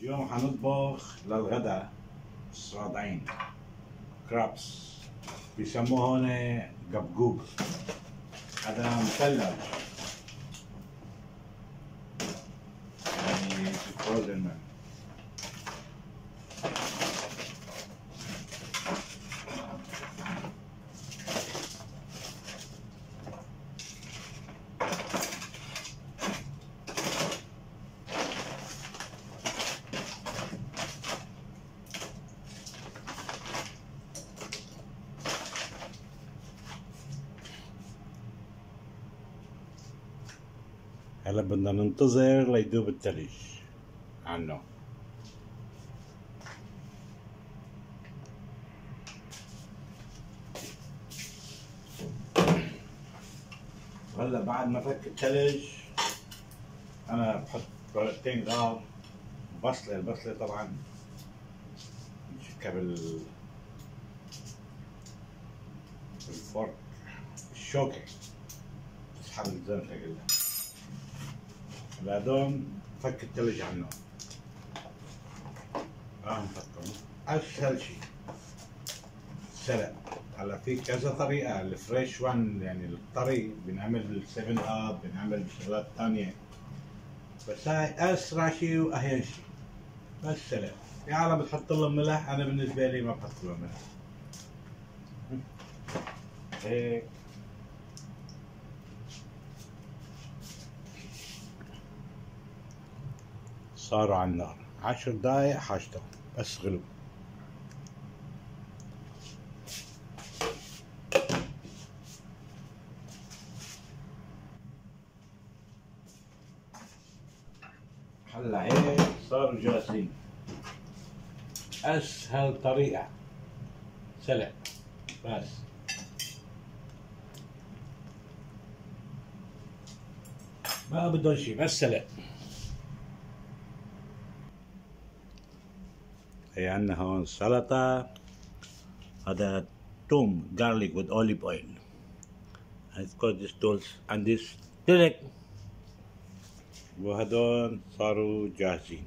اليوم حنطبخ للغداء. الصرادعين كرابس بيسموه هون قبقوب. هذا مثلج يعني فروزن هلا بدنا ننتظر ليدوب التلج عنه. هلا بعد ما فك التلج أنا بحط ورقتين غار بصلة البصلة طبعا نشكها بال بالفرق الشوكه تسحب الزلمة كلها بعدهم فك الثلج عنه آه نفكهم أسهل شيء. سلق. هلا في كذا طريقة الفريش وان يعني الطري بنعمل 7 اب بنعمل شغلات ثانية. بس هاي أسرع شيء وأهين شيء. بس سلق. في عالم بتحط له ملح أنا بالنسبة لي ما بحط له ملح. هيك. صاروا على النار. عشر دقايق حاجتهم بس غلو هلا هيك صاروا جاهزين أسهل طريقة. سلق بس. ما بدهم شيء بس سلق في عندنا هون سلطة هذا توم garlic with olive oil I've got this tools and this تلك وهدول صاروا جاهزين